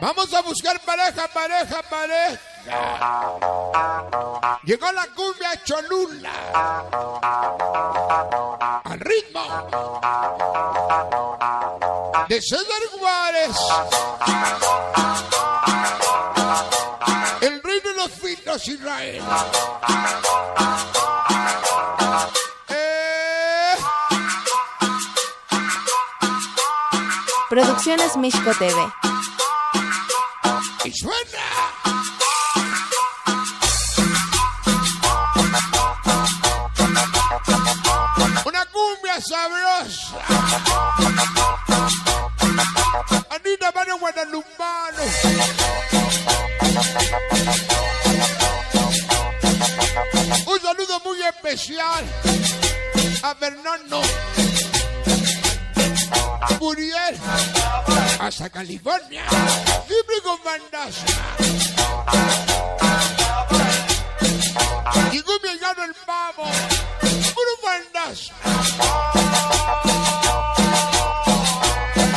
Vamos a buscar pareja, pareja, pareja. Llegó la cumbia Cholula. Al ritmo de César Juárez. El rey de los finos Israel. Producciones Mixco TV. Suena. Una cumbia sabrosa. Anita Mario Guadalupano. Un saludo muy especial a Fernando Muriel hasta California. Siempre con bandas. Y cumbia llano el pavo. Puro bandas.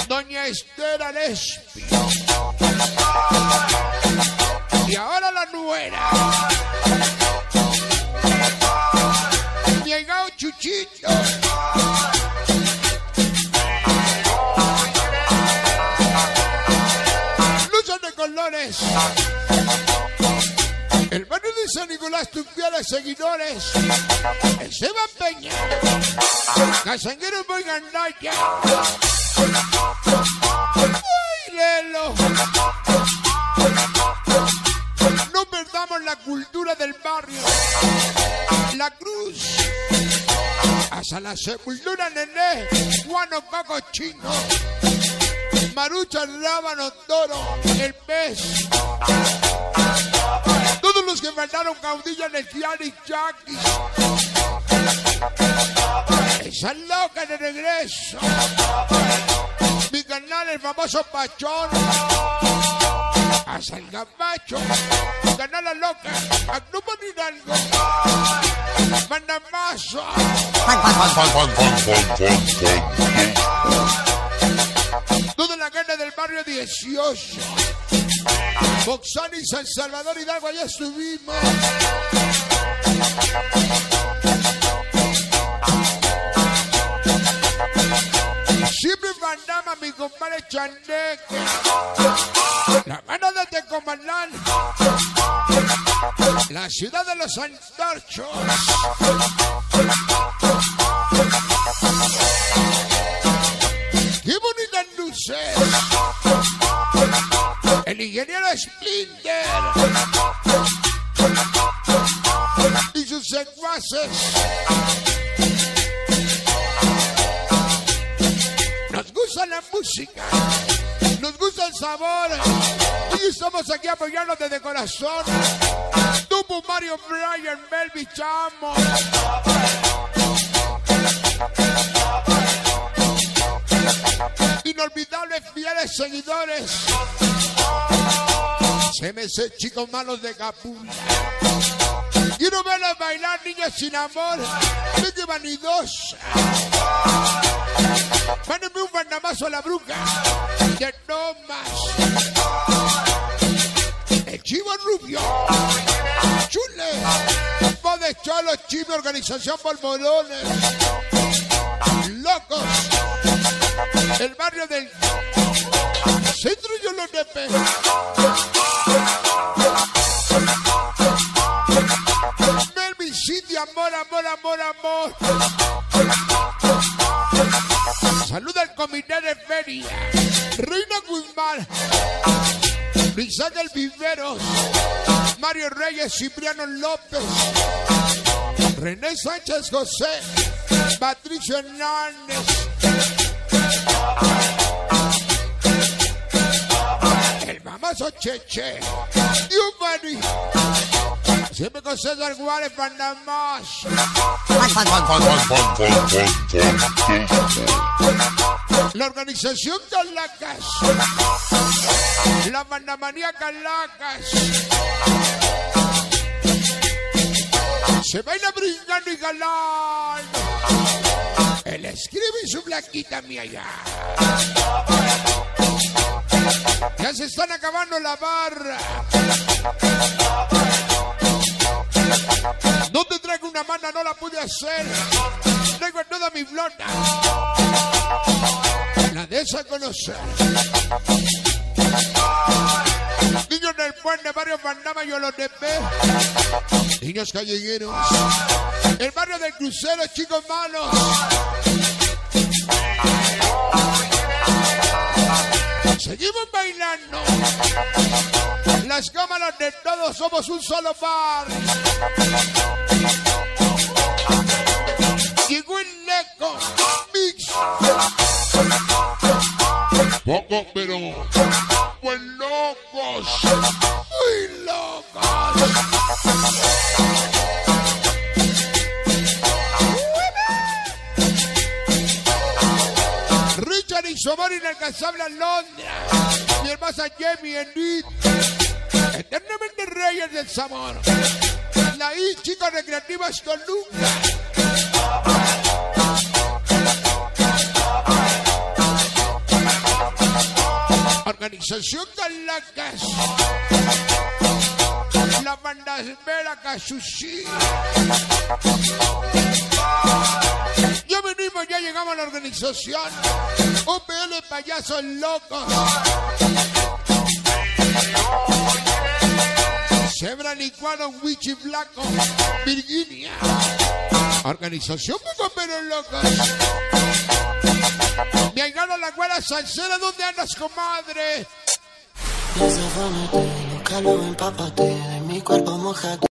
Doña Esther Alespi. Y ahora la nuera. Colores. El barrio de San Nicolás Tupiales seguidores. Esteban Peña. Casanguero muy gandalla. Uy, Lelo. No perdamos la cultura del barrio. La cruz. Hasta la sepultura, nené. Guano, coco, chino. Marucha, rábano, toro, el pez. Todos los que mandaron caudillo en el Kiari Jackie. Esa loca de regreso. Mi canal, el famoso Pachón. Hasta el Gabacho. Canal La Loca. A Grupo Hidalgo. Mandamazo. Toda la gana del barrio 18. Boxani y San Salvador Hidalgo, allá estuvimos. Siempre mandaba mi compadre Chaneque. La mano de Tecomandán. La ciudad de los antorchos. Ingeniero Splinter y sus secuaces. Nos gusta la música, nos gusta el sabor. Hoy estamos aquí apoyando desde corazón. Tupo Mario Brian Melby Chamo. Inolvidables fieles seguidores. CMC chicos malos de Capula. Quiero verlos bailar, niñas sin amor. Qué vanidosa. Mándeme un bandamazo a la bruja. Que no más. El chivo rubio. Chule. Voz de cholo, chivo, organización Polmorones. Locos. El barrio del centro Yolotepe. Amor, amor, amor. Saluda al comité de feria. Reina Guzmán. Luisa del Vivero. Mario Reyes, Cipriano López. René Sánchez José. Patricio Hernández. El mamazo Cheche. Yumani. Siempre con César Juárez Panamás. La organización Calacas. La mandamanía Calacas. Se baila brincando y galán. Él escribe su blaquita mía ya. Ya se están acabando la barra. No te traigo una mano, no la pude hacer. Traigo toda mi flota. La de esa conocer. Niños del puente, barrio Panama, yo los de Niños callejeros. El barrio del crucero, chicos malos. Seguimos bailando. Las cámaras de todos somos un solo. Llegó el Neco Mix. Poco, pero pues locos. Muy locos. Richard y Somor inalcanzable en Londres. Mi hermana Jamie en. Eternamente reyes del sabor. La I, chicas recreativas con. Organización Calacas. La banda Vera Casushi. Ya venimos, ya llegamos a la organización. UPL Payasos Locos. Zebra Licuado, Wichi Blanco, Virginia. Organización Poco Pero Locos. Mi aigano la güera salsera, ¿dónde andas, comadre? Desafánate, nunca lo empápate de mi cuerpo mojado.